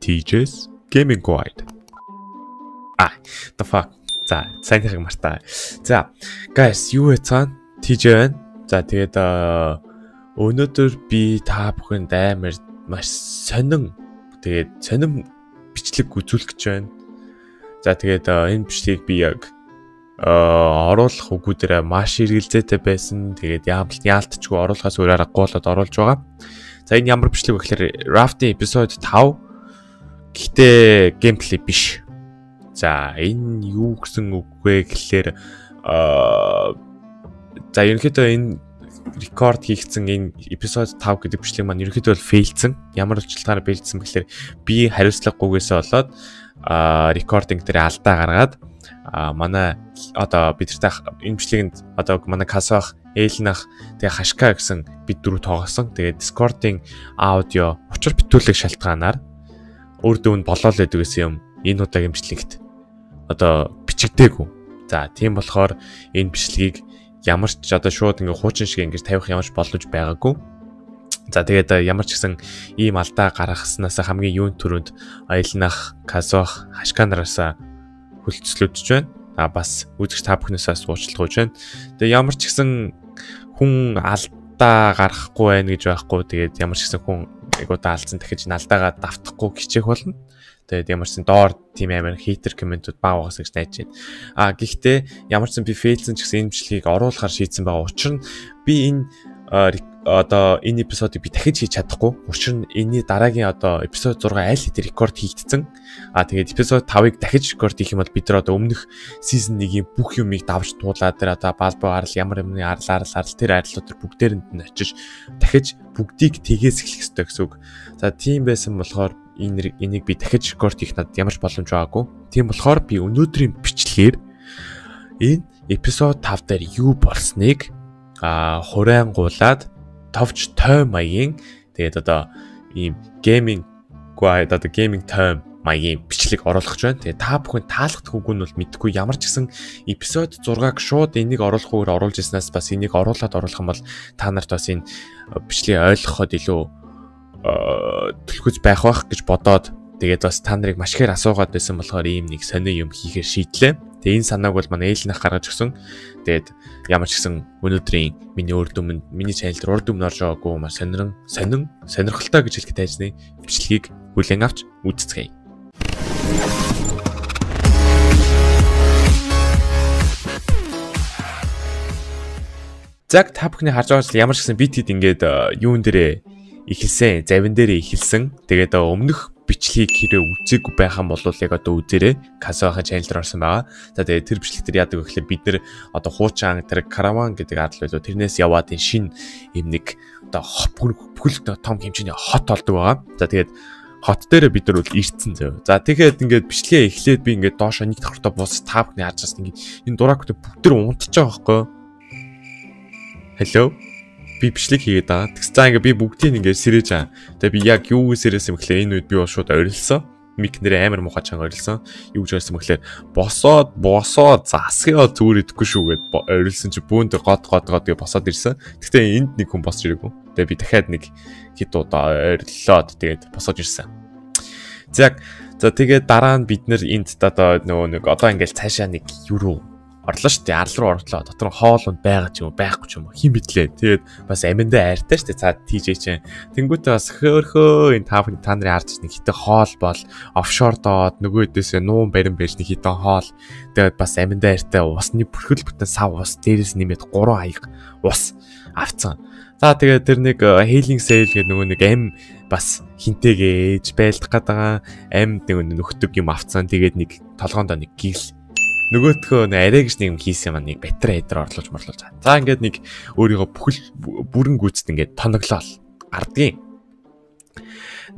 TJ's Gaming Guide. А, the fuck. За, сайн хэрэг мартаа. За, guys, юу вэ цаана? TJ байна. За, тэгээд өнөөдөр би та бүхэнд амар маш сонин тэгээд сонин бичлэг үзүүлэх гэж байна. За, тэгээд энэ бичлэгийг би яг оруулах үгүүдэрээ маш эргэлзээтэй байсан. Тэгээд яалтчгүй оруулахаас өөр аргагүй болоод оруулж байгаа. За энэ ямар бичлэг вэ гэхээр Rafting episode 5 гэхдээ геймплей биш. За энэ юу гэсэн үг вэ гэхээр аа за ерөнхийдөө энэ рекорд хийгдсэн энэ episode 5 гэдэг бичлэг маань ерөнхийдөө бол фейлцэн. Ямар учиртаараа фейлцсэн бэхлээр би хариуцлагагүйгээсээ болоод аа рекординг дээр алдаа гаргаад а манай одоо бидэртэй энэ бичлэгэнд одоо манай касах Эйлнах тэгээ хашка гэсэн бид дөрөв тоогосон. Тэгээ Discord-ийн аудио учир битүүлэг шалтгаанаар өөр дөвөнд болоо л байдаг гэсэн юм энэ удаагийн бичлэгт одоо бичигдээгүй. За тийм болохоор энэ бичлэгийг ямар ч одоо шууд ингээ хуучин шиг ингэж тавих ямарч боломж байгаагүй. За тэгээд ямар ч гэсэн ийм алдаа гаргаснаас хамгийн юун төрөнд аялнах, казох, хашканараасаа хөлцлөдөж байна. А бас үзэгч та бүхнээсээ уучлалт гуйж байна. Тэгээ ямар ч гэсэн хүн алдаа гаргахгүй байх гэж байхгүй. Тэгээд ямар ч гэсэн хүн айгуудаа алдсан дахиж алдаагаа давтахгүй хичээх болно. Тэгээд ямар ч гэсэн доор тийм амар хейтер комментууд баа угаас гэж найж байна. А гэхдээ ямар ч гэсэн би фейлсэн ч гэсэн энэ бичлэгийг оруулахар шийдсэн байгаа. Нь би энэ одоо энэ эпизодыг би дахиж хийж чадахгүй. Учир нь энэний дараагийн одоо эпизод 6 аль хэдийн рекорд хийгдсэн. Аа тэгээд эпизод 5-ыг дахиж рекорд хийх юм бол бид нар одоо өмнөх сизон 1-ийн бүх юмыг давж туулаад тэр одоо балбо арал ямар юмны арал арал тэр арилууд төр бүгдээрэнд нь очиж дахиж бүгдийг тгээс эхлэх ёстой гэсэн үг. За тийм байсан болохоор энэ энийг би дахиж рекорд хийх надад ямар ч боломж байгаагүй. Тийм болохоор би өнөөдрийн бичлэгээр энэ эпизод 5 дээр юу болсныг а хурайнгуулад товч той маягийн тэгээд одоо ийм гейминг guide одоо гейминг тойм маягийн бичлэг оруулах гэж байна. Тэгээ та бүхэн таалагдах үг нь бол мэдгүй ямар ч гэсэн эпизод 6-г шууд энийг оруулах үгээр оруулж ирснаас бас энийг оруулаад оруулах юм бол та нарт бас энэ бичлэгийг ойлгоход илүү төлхөж байх бах гэж бодоод тэгээд бас та нарыг маш ихээр асуугаад байсан болохоор ийм нэг сони юм хийхээр шийдлээ. Тэгээ энэ санааг бол манай ээлнах гаргаж өгсөн. Тэгээд ямар ч гэсэн өнөөдрийн миний өөр дүмэнд миний чаналд урд дүмн орж байгаагүй маш сонирн сонин сонирхолтой гэж хэлэхэд тайзны бичлэгийг хүлээн авч үзцгээе. Заг та бүхний харж байгаа ямар ч гэсэн бит хэд ингээд юун дээрээ эхэлсэн, завин дээрээ эхэлсэн. Тэгээд өмнөх бичлэгийг хэрэг үзээгүй байх юм бол яг одоо үзээрэй. Касаахын чанал дээр орсон байгаа. За тэгээд тэр бичлэг дээр яадаг вэ гэхээр бид нэр одоо хуучин тэр караван гэдэг арал байлуу тэрнээс яваад энэ шин юм нэг одоо бүхэл том хэмжээний хот олдог байгаа. За тэгээд хот дээр бид нар бол ирцэн зөө. За тэгэхээр ингээд бичлэгээ эхлээд би ингээд доошо нэг давхартаа буус та бүхний харж байгаа ингээд энэ дураагт бүгд төр унтчих байгаа байхгүй юу? Hello би бичлэг хийгээд байгаа. Тэгс цаа ингээ би бүгдийг ингээ сэрэж байгаа. Тэгээ би яг юу сэрээс юм гэхлээр энэ үед би бол шууд орилсон. Мик нэрээ амар муухай чанга орилсон. Юу гэж байсан мэхлээр босоод босоод засгио зүгээр идэхгүй шүү гэд орилсон чи бүүнд гот гот гот гээ босоод ирсэн. Гэхдээ энд нэг хүн босч ирээгүй. Тэгээ би дахиад нэг хит удаа ориллоод тэгээд босоод ирсэн. За за тэгээд дараа нь бид нэр энд одоо нөгөө нэг одоо ингээл цаашаа нэг юу орлоо шүү дээ. Арал руу орлоо. Дотор нь хоол унд байгаа ч юм уу, байхгүй ч юм уу. Хин мэдлээ. Тэгээд бас аминдаа айртай шүү дээ. Цаад TJ чинь. Тэнгүүтээ бас хөөхөө энэ та та нарын харж нэг хитэ хоол бол офшор доод нөгөө дэсээ нуун барин байж нэг хитэн хоол. Тэгээд бас аминдаа айртай усны бүрхэл бүтэн сав ус дээрээс нэмээд 3 аяг ус авцсан. За тэгээд тэр нэг healing sale гэдэг нөгөө нэг ам бас хинтэйгээ ээж байлдах гэдэг ам нэг нөхдөг юм авцсан. Тэгээд нэг толгоонд нэг гил нөгөөтгөө арай гэж нэг юм хийсэн юм нэг батарей хэдэр орлуулж морлуулж байгаа. За ингээд нэг өөрийгөө бүхэл бүрэн гүйцэд ингээд тоноглоол гардгийн.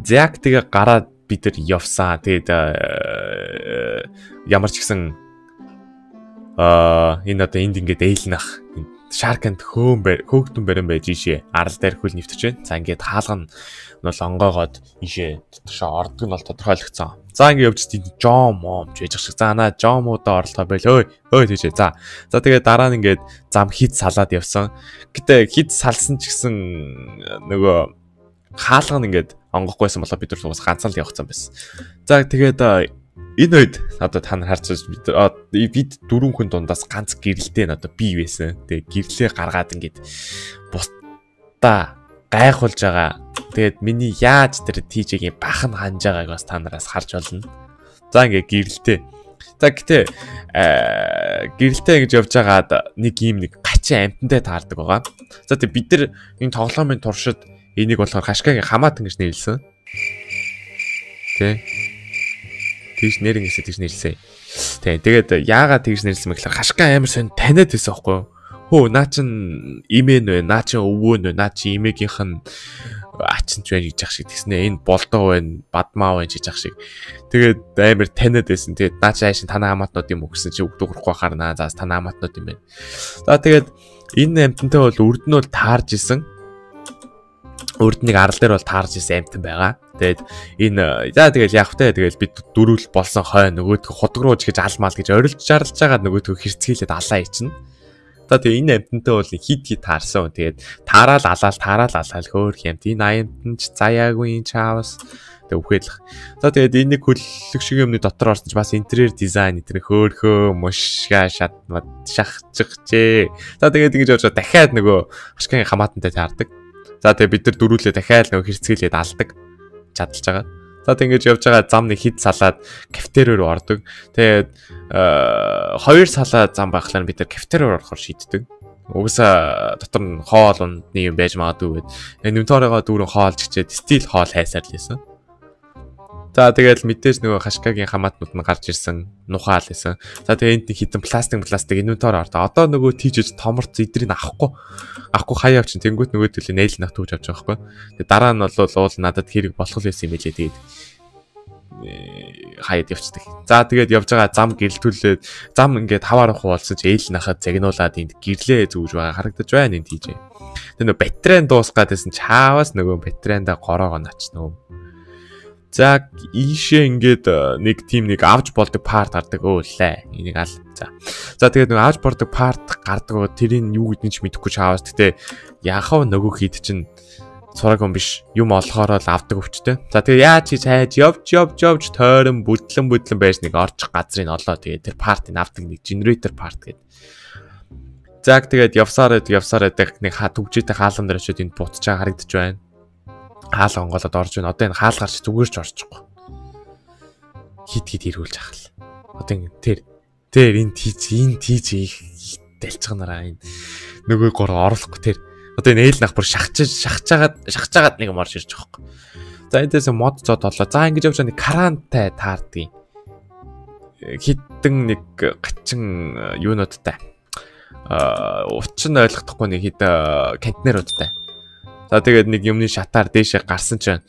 Зяк тэгээ гараад бид нар явсан. Тэгээд э, ямар ч гэсэн аа энэ одоо энд ингээд эйлнах Shark-анд хөөн хөөгдөн барин байж ийшээ арал дээр хөл нэвтэж байна. За ингээд хаалга нь бол онгоогоод ийшээ дотоошоо ордог нь бол тодорхойлогдсон. За ингээд явж тийм жом мом яж шиг. За наа жомуудаа орлоо байл. Ой, ой тийшээ. За. За тэгээд дараа нь ингээд зам хид салаад явсан. Гэтэ хид салсан ч гэсэн нөгөө хаалга нь ингээд онгохгүйсэн болоо бид нар ганцхан л явахсан байсан. За тэгээд энэ үед одоо та нар байгаа бид бид дөрвөн хүн дундаас ганц гэрэлтэй нь одоо бий байсан. Тэгээ гэрлээ гаргаад ингээд бусдаа гайхуулж байгаа. Тэгээд миний яаж тэр TJ-гийн бахан ханж байгааг бас та нараас харж болно. За ингээ гэрэлтэй. За гэтээ гэрэлтэй гэж явж байгаад нэг юм нэг гачин амтантай таардаг байгаа. За тэг бид нар энэ тоглоомын туршид энийг болохоор хашкагийн хамаатан гэж нэрлсэн. Тэ. Тэгж нэрнгээсээ тэгж нэрлсэн. Тэ. Тэгээд яагаад тэгж нэрлсэн бэ гэхээр хашкаа амар сонь таниад байсан байхгүй юу? Хөө наа чин имэн вэ? Наа чин өвөө нэ? Наа чин имэгийнх нь ачин ч байна гэж ах шиг тэгснэ энэ болдоо байна бадмаа байна гэж ах шиг тэгээд амар таниад байсан тэгээд наа чи аашин танаа хамаатнууд юм уу гэсэн чи өгдөг урахгүй харнаа заас танаа хамаатнууд юм байна за тэгээд энэ амтантай бол үрд нь бол таарж исэн үрднийг арал дээр бол таарж исэн амтан байгаа тэгээд энэ за тэгэл яг хөтэй тэгэл бид дөрүүл болсон хой нөгөөдгө худаг руу ч гэж алмаал гэж орилж жарлж байгаа нөгөөдгө хэрцгийлээд алаа ичнэ За тэгээ энэ амтантай бол хид хид таарсан. Тэгээд таараал алаал таараал алаал хөөх юм. Энэ амтан ч заяагүй чаавс тэг үхэл. За тэгээд энэ нэг хөллөг шиг юмны дотор орсон ч бас интерьер дизайн энэ хөөхөө мушга шат шахчихжээ. За тэгээд ингэж орж дахиад нөгөө ашгийн хамаатантай таардаг. За тэгээд бид нар дөрүүлээ дахиад нөгөө хэрцгийлээд алдаг. Чадалж байгаа. За тэг ингэж явж байгаа зам нэг хид салаад кафетер руу ордог. Тэгээд хоёр салаа зам байхлаар бид нар кафетер руу орохоор шийддэг. Угсаа дотор нь хоол ундны юм байж магадгүй гэд. Нэмторыгоо дүүрэн хоолж чичээд стил хоол хайсаар л байсан. За тэгэл мэдээж нөгөө хашкагийн хамаатнууд нь гарч ирсэн нухаал байсан. За тэгээ энд хитэн пластик пластик инвентор ордоо. Одоо нөгөө тийжж томорц идрийг авахгүй авахгүй хаяа авчин тэнгуут нөгөө төлөө нэйл нах түүж авч байгаа байхгүй. Тэгээ дараа нь бол уул надад хэрэг болох байсан юм билээ тэгээд э, хаяад явцдаг. За тэгээд явж байгаа зам гэрэлтүүлээд зам ингээд хаваар хуваалцаж ээл нахад загнуулаад энд гэрлээ зүүж байгаа харагдаж байна энэ тийж. Тэгээ нөгөө батарейн дуусгаад байсан чаавас нөгөө батарейнда гороогоо нач нөгөө За ийшээ ингээд э, нэг тим нэг авч болдог парт гардаг өөлээ. Энийг ал. За. За тэгээд нэг авч болдог парт гардаг. Тэрийг юу гэдгийг ч мэдэхгүй чаавас. Гэтэ яхав нөгөө хід чинь сураг юм биш. Юм олохоор л авдаг өвчтэй. За тэгээд яаж чи цайж явж явж явж тойрон бүдлэн бүдлэн байж нэг орчих газрыг олоо. Тэгээд тэр партыг авдаг нэг генератор парт гэдэг. За тэгээд явсаар явсаар нэг ха түгжээтэй хаалган дээр очиод энд бутж байгаа харагдаж байна хаал онгоолоод орж байна. Одоо энэ хаал гарч зүгээр ч орчихгүй. Хит хит ирүүлж ах л. Одоо ингэ тэр тэр энэ тийж энэ тийж дэлцгнараа энэ нөгөө гор орлохгүй тэр одоо энэ ээл нах бүр шахаж шахажгаад шахажгаад нэг юм орж ирж байгаа юм. За эндээс мод зод болоо. За ингэж явж нэг карантай таардгийг хитэн нэг гачин юунуудтай а учин ойлгохдохгүй нэг хэд контейнеруудтай За тэгээд нэг юмны шатаар дээшээ гарсан чинь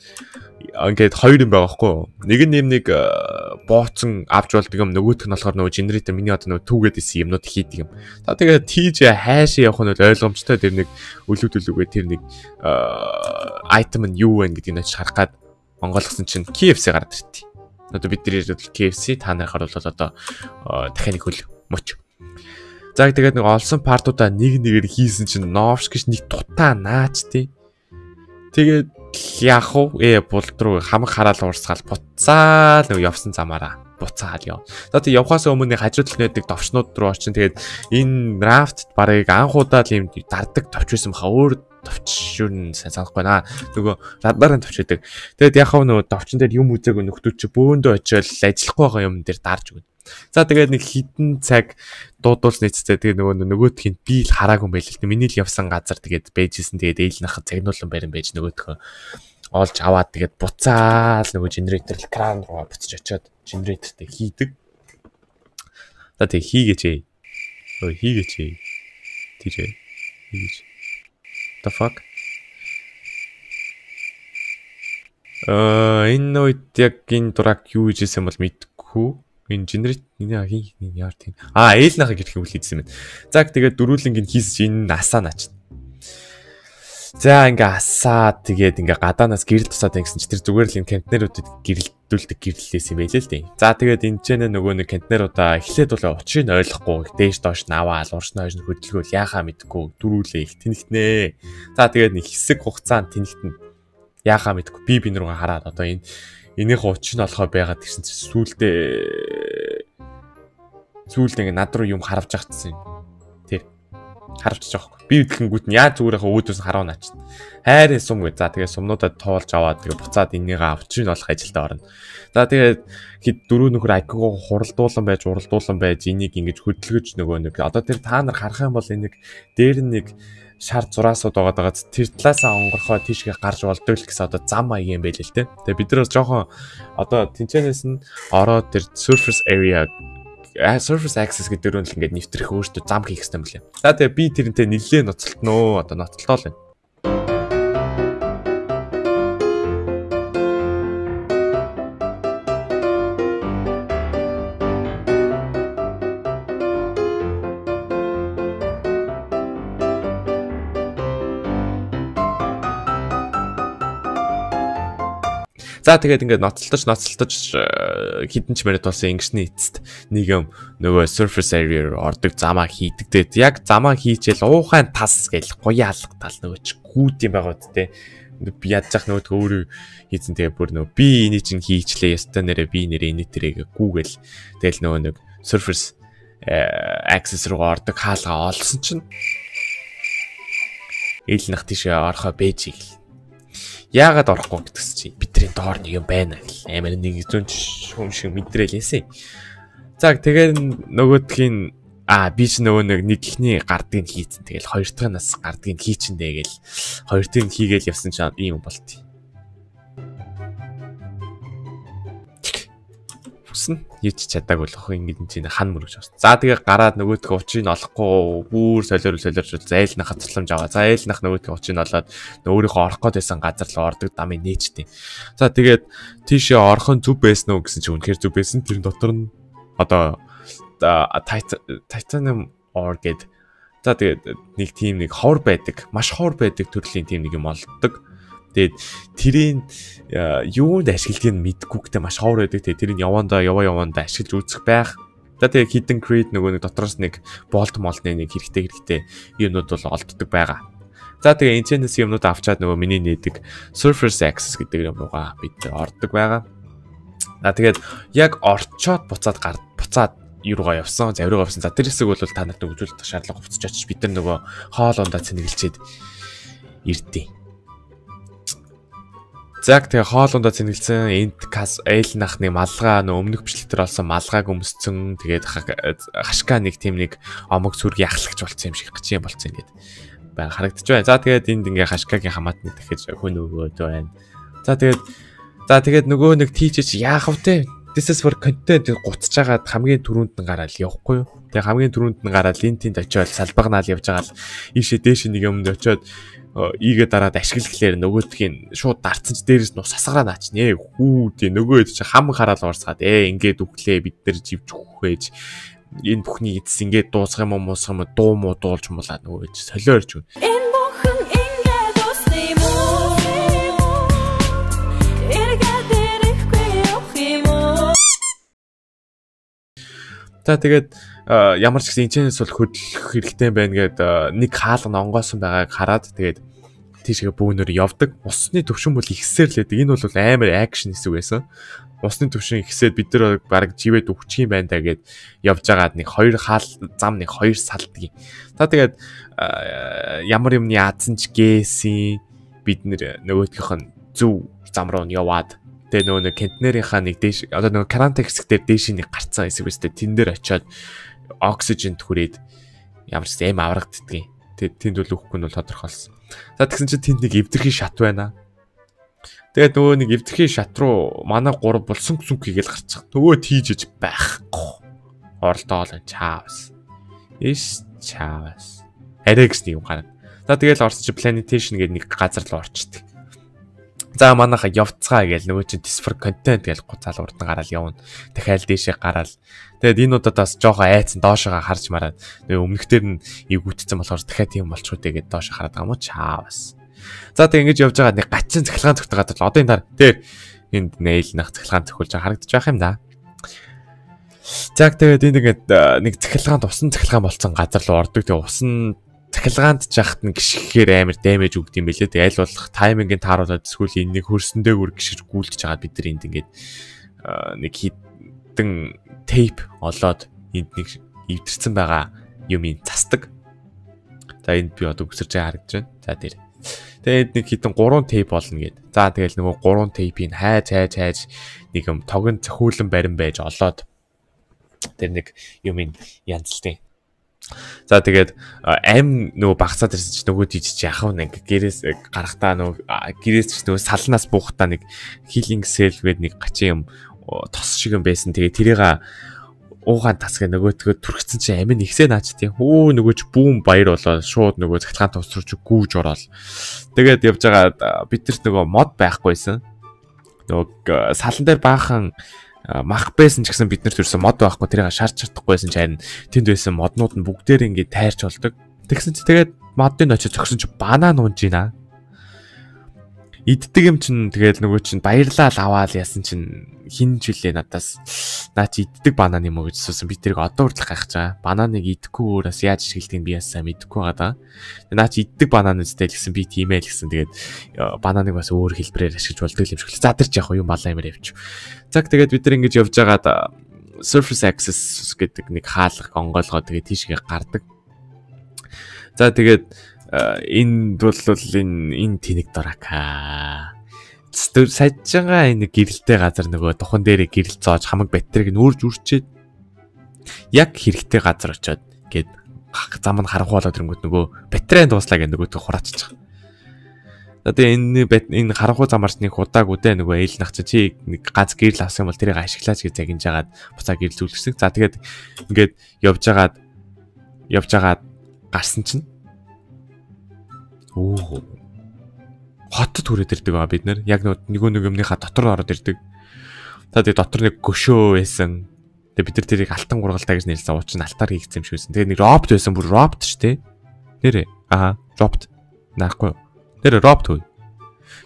ингээд хоёр юм байгаа байхгүй юу? Нэг нь юм нэг бооцсон авч болдог юм нөгөөх нь болохоор нөгөө генератор миний одоо нөгөө түүгээд исэн юмнууд хийдэг юм. За тэгээд тийж хайшаа явах нь бол ойлгомжтой тэр нэг өлөг төлөвөө тэр нэг айтем нь юу вэ гэдгийг нь харах гад онгойлгосон чинь KFC гараад иртий. Одоо бид нар ирээд KFC та нараар бол одоо дахиад нэг хөл мөч. За тэгээд нэг олсон партуудаа нэг нэгээр хийсэн чинь новш гэж нэг тутаа наач тий Тэгээд яах вэ? Э булд руу хамаг хараал уурсгаал буцаал нөгөө явсан замаараа буцаал яв. За тэг явхаас өмнө хажуу талд нэгдэг товчнууд руу очин тэгээд энэ рафт барыг анхудаа л юм дардаг товч байсан баха өөр товч юу н сайн санахгүй наа нөгөө радарын товч байдаг. Тэгээд яхав нөгөө товчон дээр юм үзээгүй нөхдүүд чи бөөндөө очиод ажиллахгүй байгаа юм дээр дарж өгнө. За тэгээд нэг хідэн цаг дуудуулсны цэцээ тэгээд нөгөө нөгөөдхийн би л хараагүй байл л миний л явсан газар тэгээд бэжсэн тэгээд ээл нахад загнуулан барин байж нөгөөдхөө олж аваад тэгээд буцаал нөгөө генератор кран руу буцаж очиод генератортэй хийдэг. За тэгээд хийгээч ээ. Ой хийгээч ээ. Тийж ээ. Хийгээч. The fuck? Аа энэ үед яг энэ дурак юу хийжсэн бол мэдгүй. Энэ генерат энэ хин яар тийм. Аа, ээл нахыг гэрх үл хийсэн юм. За тэгээд дөрүүлэнг нь хийсэж энэ насаа наач. За ингээ асаа тэгээд ингээ гадаанаас гэрэл тусаад гэсэн чи тэр зүгээр л энэ контейнеруудад гэрэлдүүлдэг гэрлээс юм байл л дээ. За тэгээд энэ ч нөгөө нэг контейнеруудаа эхлээд бол учрыг ойлгохгүй дээш доош наваал урш нойш хөдөлгөөл яхаа мэдгүй дөрүүлээ их тэнэгтнэ. За тэгээд нэг хэсэг хугацаанд тэнэгтэн. Яахаа мэдгүй би би рүүгээ хараад одоо энэ энийх учир нь болохоо байгаад гэсэн чинь сүулдэ сүулдэ ингээ над руу юм харавж агцсан юм. Тэр харавчих жоохгүй. Би идэхэнгүүт нь яаж зүгээр хаа өөдөөс харуунаа чинь. Хайрын сум гэ. За тэгээ сумнуудад тоолж аваад тэгээ буцаад энийгээ авчрын болох ажилдаа орно. За тэгээд хэд дөрөв нөхөр айкугаа хуралдуулан байж уралдуулан байж энийг ингэж хөдөлгөж нөгөө нэг одоо тэр та нар харах юм бол энийг дээр нэг шар зураасууд байгаа даа тэр талаасаа онгорхоо тийшгээ гарч болдог л гэсэн одоо зам маяг юм байл л те. Тэгээ бид нар жоохон одоо тэнцэнээс нь ороод тэр surface area surface access гэдэг нь л ингээд нэвтрэх өөртөө зам хийх хэрэгтэй юм лээ. За тэгээ би тэрнтэй нэлээд ноцтолтноо одоо ноцтолтоо л байна. За тэгээд ингээд ноцтолтож ноцтолтож э, хідэн ч минут болсон ингэсний эцэст нэг юм нөгөө surface area ордог замаа хийдэгдээд яг замаа хийчихэл уухайн тас гэл гоё алга тал нөгөө ч гүүд юм байгаа үсттэй би ядчих нөгөө өөрөө хийцэн тэгээ бүр нөгөө би энийг чинь хийчлээ ястаа нэрэ би нэрэ энэ тэрэг гүүгэл тэгэл нөгөө нэг surface access руу ордог хаалгаа олсон чинь. Ил нах тийшээ орохоо бэж игэл яагаад орохгүй гэдгс чи бидний доор нэг юм байна гэл амар нэг зүүн хүм шиг мэдрээлээсэ. За тэгээд нөгөөдхийн а би ч нөгөө нэг нэг ихний гардыг хийцэн тэгэл хоёр дахь нас гардыг хийчэндээ гэл хоёр дахь хийгээл явсан чинь ийм болт. Хүснэ хийж чадаагүй л ах ингэ чинь хан мөрөж авсан. За тэгээ гараад нөгөөдхөө учрыг олохгүй бүр солиор солиорч зайлнах хацарламж аваа. Зайлнах нөгөөдхөө учрыг олоод өөрийнхөө орох гээд байсан газар л ордог дамыг нээжтэй. За тэгээд тийшээ орхон зүв байсан уу гэсэн чинь үнэхээр зүв байсан. Тэр дотор нь одоо Titanium Ore гээд за тэгээд нэг тийм нэг ховор байдаг. Маш ховор байдаг төрлийн тийм нэг юм олддог Тэгээд тэрийн юунд ашигладгийг мэдгүй гэдэг маш ховор байдаг. Тэгээд тэрийг явандаа яваа явандаа ашиглаж үзэх байх. За тэгээ hidden create нөгөө нэг дотроос нэг болт молтны нэг хэрэгтэй хэрэгтэй юмнууд бол олддог байгаа. За тэгээ энэчнээс юмнууд авчаад нөгөө миний нээдэг surface access гэдэг юм руугаа бид ордог байгаа. За тэгээд яг орчоод буцаад гар буцаад юугаа явсан, завиргаа явсан. За тэр хэсэг бол та нарт үзүүлэх шаардлага буцаж очиж бид нар нөгөө хоол ундаа цэнгэлчээд ирдээ. Заг тэгээ хоолундаа цэнгэлсэн энд кас эйл нахны малгай нөө өмнөх бичлэгтэр олсон малгайг өмсцэн тэгээд хашка нэг тийм нэг омог сүргийг ахлагч болцсон юм шиг гэж юм болцсон ингээд бай харагдаж байна. За тэгээд энд ингээ хашкагийн хамаатны дахиж хүн өгөөд байна. За тэгээд за тэгээд нөгөө нэг тийчэж яах вэ? This is for content гутж байгаад хамгийн түрүүнд нь гараад явахгүй юу? Тэгээ хамгийн түрүүнд нь гараад тэнд очиод салбагнаал явж байгаа л ийшээ дээш нэг юмд очиод ийгээ дараад ашиглахлаар нөгөөдхийн шууд дарцсан ч дээрээс нь сасгараа наач нэ хүү тий нөгөөд чи хам хараал уурсгаад ээ ингээд өглөө бид нар живж хөөхэж энэ бүхний эцэс ингээд дуусах юм уу муусах юм дуу муу дуулж муулаа нөгөө солиорч үн. Энэ бүхэн ингээд дуусна юм уу? За тэгээд ямар ч гэсэн энэчнээс бол хөдлөх хэрэгтэй байна гэд нэг хаалга онгоосон байгааг хараад тэгээд тийшээ бөөнөр явдаг. Усны төвшин бол ихсээр л байдаг. Энэ бол амар акшн хэсэг байсан. Усны төвшин ихсээд бид нар баг живэд өгчих юм байна да гэд явж байгаад нэг хоёр хаал зам нэг хоёр салдгийг. Та тэгээд ямар юмны азанч гээсэн бид нэр нөгөөх нь зөв зам руу нь яваад тэгээ нөгөө нэг контейнерийнхаа нэг дээш одоо нөгөө карантин хэсэг дээр дээш нэг гарцсан хэсэг үстэй тэн дээр очиод оксижент хүрээд ямар ч эм аврагддгийг. Тэнд бол үхэхгүй нь бол тодорхойлсон. За тэгсэн чинь тэнд нэг эвдэрхий шат байна. Тэгээд нөгөө нэг эвдэрхий шат руу манай гурав бол сүнг сүнг хийгээл гарчих. Нөгөө тийжэж байхгүй. Оролдоо л чаавс. Иш чаавс. Арай гэсэн юм гараад. За тэгэл орсон чи planetation гэдэг нэг газар руу орчдөг. За манайха явцгаа гээл нөгөө чинь disfer content гээл гуцаал урд нь гараал явна. Дахиад дээшээ гараал. Тэгээд энэ удаад бас жоохон айцсан доошоо харж мараад нөгөө өмнөхдөр нь эвгүйтсэн болохоор дахиад тийм болчихгүй тэгээд доошоо хараад байгаа юм уу чаа бас. За тэг ингэж явж байгаа нэг гацсан цахилгаан цогт гадар одоо энэ таар тэр энд нэйл нах цахилгаан цохилж харагдаж байх юм да. Заг тэгээд энд ингээд нэг цахилгаан усан цахилгаан болсон газар руу ордог. Тэгээд усан цахилгаанд жахт нь гიშгэхээр амар дэмэж өгд юм бэлээ. Тэгээд аль болох таймингийн тааруулаад эсвэл энэ нэг хөрсөндөө гөр гიშгэж гүйлдэж байгаа бид нар энд ингээд нэг хит хитэн тейп олоод энд нэг эвдэрсэн байгаа юм ин цасдаг. За энд би одоо үсэрч харагдаж байна. За тэр. Тэгээд нэг хитэн 3 тейп болно гээд. За тэгэл нөгөө 3 тейпийг хайж хайж хайж нэг юм тогн цохиулан барин байж олоод тэр нэг юм ин янзлтын За тэгээд аим нөгөө багцаад ирсэн чинь нөгөө дижиж яхав нэг гэрээс гарахтаа нөгөө гэрээс ч нөгөө салнаас буухтаа нэг healing cell гээд нэг гачин юм тос шиг юм байсан. Тэгээд тэрийг уугаан тасгаа нөгөөтгөө түрхсэн чинь амин ихсээ наач тийм. Хөө нөгөө ч бүүн баяр болоод шууд нөгөө цахилгаан тус руу гүүж ороод. Тэгээд явж байгаа бид нар нөгөө мод байхгүйсэн. Нөгөө салан дээр баахан мах байсан ч гэсэн бид нарт ерөөсөн мод байхгүй тэрийг шаарч чадахгүйсэн ч харин тэнд байсан моднууд нь бүгдээр ингээд тайрч болдог. Тэгсэн чи тэгээд модын очиж зогсон чи банан унж гинэ иддэг юм чин тэгэл нөгөө чин баярлал аваал яасан чин хин ч үлээ надаас наа чи иддэг банан юм уу гэж асуусан би тэрийг одоо хүртэл гайхаж байгаа. Бананыг идэхгүй өөрөөс яаж шилдгийг би ясаа мэдэхгүй байгаа да. Наа чи иддэг банан үстэй л гэсэн би тийм ээ л гэсэн тэгээд бананыг бас өөр хэлбэрээр ашиглаж болдог юм шиг л. За тэр ч яг юу балан юмэр явчих. Цаг тэгээд бид нар ингэж явж байгаад surface access гэдэг нэг хаалга онгойлгоо тэгээд тийшгээ гардаг. За тэгээд энэ бол энэ энэ тэнэг дорака. Сажжгаа энэ гэрэлтэй газар нөгөө тухан дээрээ гэрэл зоож хамаг батарейг нүүрж үрчээд яг хэрэгтэй газар очиод гээд зам нь харанхуй болоод ирэнгүүт нөгөө батарей дууслаа гэх нөгөө хурааччих. Одоо энэ энэ харанхуй замаарч нэг удааг үдэ нөгөө ээл нах чи нэг ганц гэрэл авсан бол тэрийг ашиглаач гэж загинж агаад буцаа гэрэл зүйлсэн. За тэгээд ингээд явж агаад явж агаад гарсан чинь Оо. Хотод хүрээд ирдэг аа бид нэр. Яг нөгөө нэг юмныхаа дотор ороод ирдэг. За тэгээ дотор нэг гөшөө байсан. Тэгээ бид нар тэрийг алтан гургалтай гэж нэрлсэн. Ууч нь алтаар хийгдсэн юм байсан. Тэгээ нэг робот байсан. Бүр робот шүү дээ. Нэрээ. Аа, робот. Наахгүй. Тэр робот хөө.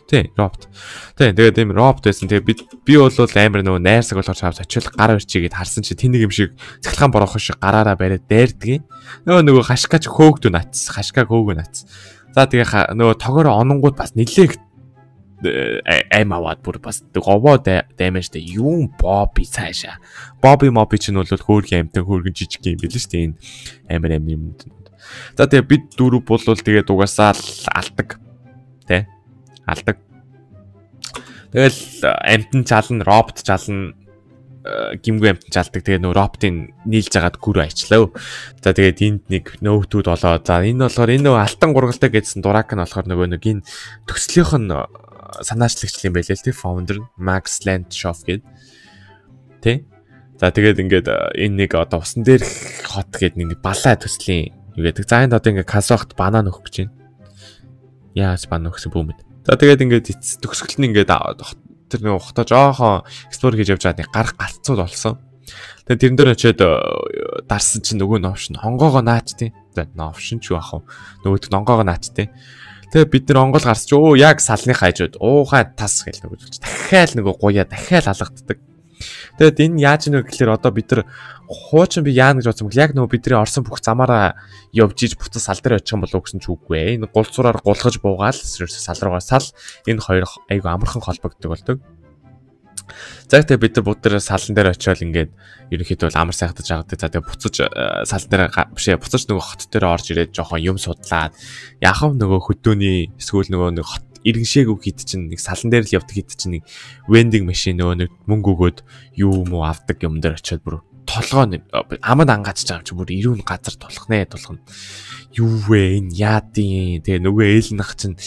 Тий, робот. Тий, тэгээд тийм робот байсан. Тэгээ би би бол амар нөгөө найрсаг болохоор чавс очил гар өрчигээд харсан чи тэнийг юм шиг цахилгаан бороохон шиг гараараа бариад дайрдаг. Нөгөө нөгөө хашгаач хөөгдөө нац. Хашгаа хөөгөө нац. За тэгээ нөгөө тогоор ононгууд бас нилээх аим аваад бүр бас говоо даймажтай юм боби цаашаа. Боби моби чинь бол хөөргөн амтан хөөргөн жижиг юм билээ шүү дээ. Энэ амар амир юм. За тэгээ бид дөрөв бол тэгээд угаасаа алдаг. Тэ? Алдаг. Тэгэл амтан чална, робот чална гимгүй амт жалдаг. Тэгээ нөө роботын нийлж агаад гүр ачлаа. За тэгээд энд нэг нөөвтүүд болоо. За энэ болохоор энэ нөө алтан гургалтай гэдсэн дурак нь болохоор нөгөө нэг энэ төслийнх нь санаачлагч юм байлээ л тий founder Max Landshoff гэдэг. Тий. За тэгээд ингээд энэ нэг одоо усан дээр хот гэдэг нэг балаа төслийн юу гэдэг. За энд одоо ингээд касохт банан өгөх гэж байна. Яаж банан өгсөн бүүмэд. За тэгээд ингээд төгсгөл нь ингээд тэр нэг ухта жоохон эксплор хийж явж байгаа нэг гарах галцууд болсон. Тэгээ тэрэн дээр очиод дарсан чинь нөгөө новш нь хонгоогоо наач тий. За новш нь ч юу ах вэ? Нөгөөд нонгоогоо наач тий. Тэгээ бид нар онгол гарч өө яг салны хажууд уухай тас гэл нөгөө дахиад нөгөө гуяа дахиад алгаддаг. Тэгэд энэ яаж нэ гэхээр одоо бид нар хуучин би яана гэж бодсон бол яг нөгөө бидний орсон бүх замаараа явж иж буцаж сал дээр очих юм болов гэсэн ч үгүй ээ. Энэ гулцураар гулгаж буугаал сал руугаа сал энэ хоёр айгу амархан холбогддог болдог. За тэгээ бид нар бүгд салан дээр очиод ингээд ерөнхийдөө амар сайхтаж агадаг. За тэгээ буцаж салан дээр бишээ буцаж нөгөө хот дээр орж ирээд жоохон юм судлаад яхав нөгөө хөдөөний эсвэл нөгөө нэг хот иргэншээг үг хит чинь нэг салан дээр л явдаг хит чинь нэг вендинг машин нөгөө нэг мөнгө өгөөд юу юм уу авдаг юм дээр очиод бүр толгоо амд ангаачж байгаа юм чи бүр ирүүн газар нэ толгоно юу вэ энэ яадын тэгээ нөгөө ээлнах чинь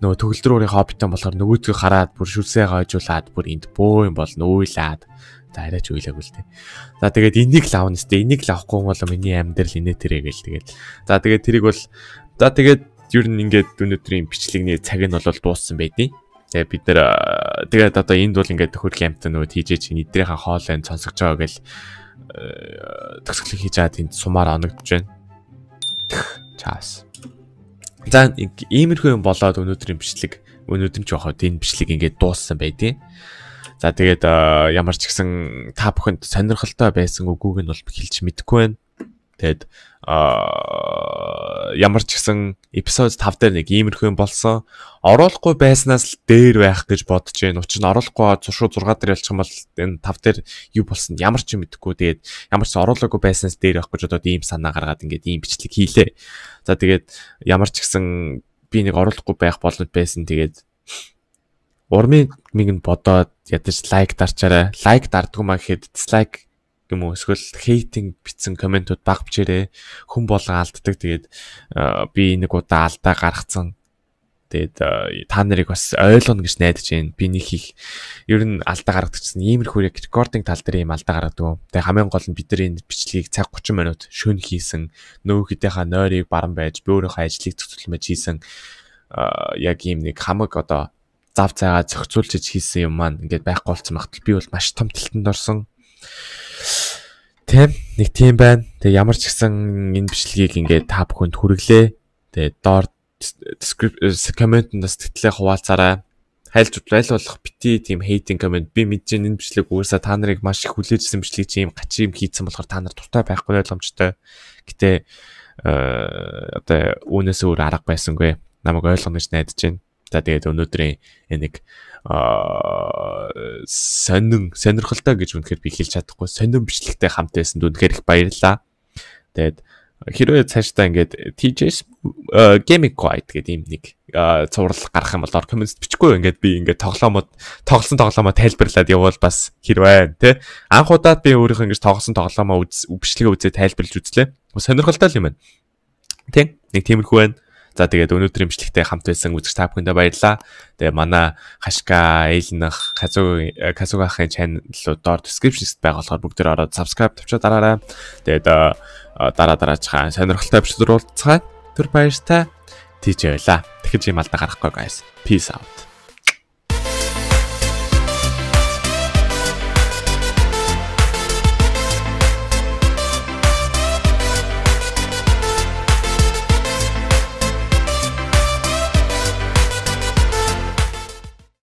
нөгөө төгөлдрөөрийн хоббитон болохоор нөгөөдгөө хараад бүр шүлсээ гойжуулаад бүр энд бөө юм бол нөйлаад за арайч үйлээгүй л тээ. За тэгээд энийг л авна сте энийг л авахгүй бол миний амьдрал инээ тэрэ гээл тэгээд. За тэгээд тэрийг бол за тэгээд ер нь ингээд өнөөдрийн бичлэгний цаг нь бол дууссан байдیں۔ Тэгээ бид нэр тэгээд одоо энд бол ингээд хөрх амтан нөгөө TJ чинь эдрийнхаа хоолойн сонсогч байгаа гэл төгсгөл хийж чаад энд сумаар оногдож байна. Чаас. За иймэрхүү юм болоод өнөөдрийн бичлэг өнөөдөр ч яхад энэ бичлэг ингээд дууссан байдیں۔ За тэгээд ямар ч гэсэн та бүхэнд сонирхолтой байсан үгүйг нь бол хэлж мэдэхгүй байна. Тэгэд аа ямар ч гэсэн эпизод 5 дээр нэг иймэрхүү болсон. Оруулахгүй байснаас л дээр байх гэж бодож байна. Учир нь оруулахгүй шууд 6 дээр ялчих юм бол энэ 5 дээр юу болсон ямар ч юм мэдэхгүй. Тэгээд ямар ч оруулаагүй байснаас дээр байх гэж одоо ийм санаа гаргаад ингээд ийм бичлэг хийлээ. За тэгээд ямар ч гэсэн би нэг оруулахгүй байх боломж байсан. Тэгээд урмын минь бодоод ядаж лайк дарчаарай. Лайк дардгүй маа гэхэд дизлайк юм уу эсвэл хейтинг бичсэн комментууд баг бичээрэй. Хүн болон алддаг. Тэгээд би нэг удаа алдаа гаргацсан. Тэгээд та нарыг бас ойлгоно гэж найдаж байна. Би нэг их ер нь алдаа гаргадагчсан. Иймэрхүү рекординг тал дээр юм алдаа гаргадаг. Тэгээд хамгийн гол нь бид нар энэ бичлэгийг цаг 30 минут шөнө хийсэн. Нөө хэдийнхаа нойрыг баран байж, би өөрийнхөө ажлыг цогцолмож хийсэн. яг ийм нэг хамаг одоо зав цайгаа зохицуулж хийсэн юм маань ингээд байхгүй болсон багтал би бол маш том тэлтэнд орсон. Тэм нэг тийм байна. Тэгээ ямар ч гэсэн энэ бичлэгийг ингээд та бүхэнд хүргэлээ. Тэгээ доор комментоос тэтгэлээ хуваалцаарай. Хайлж утлал болох бити тийм хейтинг коммент би мэдэж энэ бичлэг угаасаа та нарыг маш их хүлээжсэн бичлэг чи юм гач юм хийцэн болохоор та нар дуртай байхгүй ойлгомжтой. Гэтэ одоо үүнээс өөр арга байсангүй. Намайг ойлгоно гэж найдаж байна. За тэгээд өнөөдрийн нэг аа сонин сонирхолтой гэж үнэхээр би хэлж чадахгүй сонин бичлэгтэй хамт байсан үнэхээр их баярлаа. Тэгээд хэрвээ цаашдаа ингээд TJ's Gaming Guide гэдэг юм нэг цуврал гарах юм бол коммент бичихгүй ингээд би ингээд тоглоомод тоглосон тоглоомоо тайлбарлаад явбал бас хэрвээ тий анх удаад би өөрийнхөө ингэж тоглосон тоглоомоо бичлэгээ үзээ тайлбарлаж үзлээ. Сонирхолтой юм байна. Тий нэг тиймэрхүү байна. За тэгээд өнөөдрийн бичлэгтэй хамт байсан үзэгч та бүхэндээ баярлалаа. Тэгээд манай Хашка, Эйлнах, Казу Казугахын channel-ууд доор description-д байгаа болохоор бүгд тэр ороод subscribe тавьчаа дараарай. Тэгээд дараа дараачихаа сонирхолтой бичлэг уулзцгаая. Тэр баяртай тийч байла. Тэгэхэж юм алдаа гарахгүй guys. Peace out.